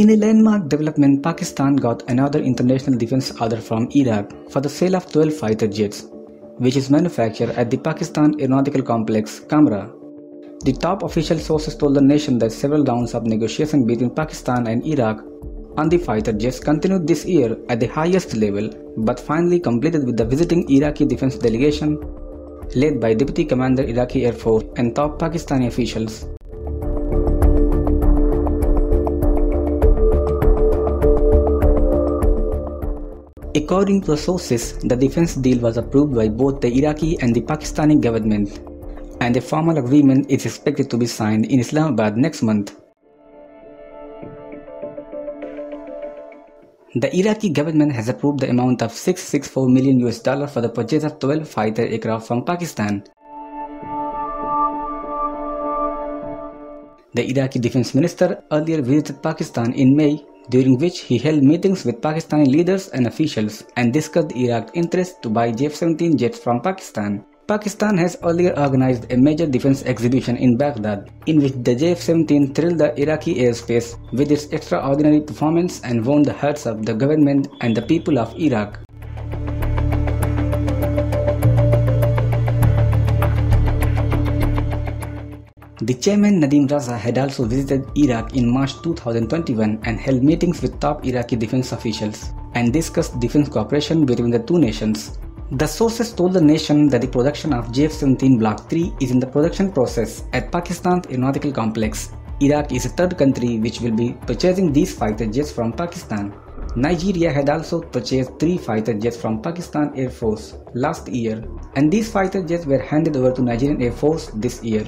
In a landmark development, Pakistan got another international defense order from Iraq for the sale of 12 fighter jets, which is manufactured at the Pakistan Aeronautical Complex, Kamra. The top official sources told the nation that several rounds of negotiation between Pakistan and Iraq on the fighter jets continued this year at the highest level, but finally completed with the visiting Iraqi defense delegation led by Deputy Commander Iraqi Air Force and top Pakistani officials. According to sources, the defense deal was approved by both the Iraqi and the Pakistani government, and a formal agreement is expected to be signed in Islamabad next month. The Iraqi government has approved the amount of 664 million US dollars for the purchase of 12 fighter aircraft from Pakistan. The Iraqi defense minister earlier visited Pakistan in May during which he held meetings with Pakistani leaders and officials and discussed Iraq's interest to buy J-17 jets from Pakistan. Pakistan has earlier organized a major defense exhibition in Baghdad, in which the JF-17 thrilled the Iraqi airspace with its extraordinary performance and won the hearts of the government and the people of Iraq. The chairman Nadeem Raza had also visited Iraq in March 2021 and held meetings with top Iraqi defense officials and discussed defense cooperation between the two nations. The sources told the nation that the production of JF-17 Block 3 is in the production process at Pakistan's aeronautical complex. Iraq is a third country which will be purchasing these fighter jets from Pakistan. Nigeria had also purchased three fighter jets from Pakistan Air Force last year, and these fighter jets were handed over to Nigerian Air Force this year.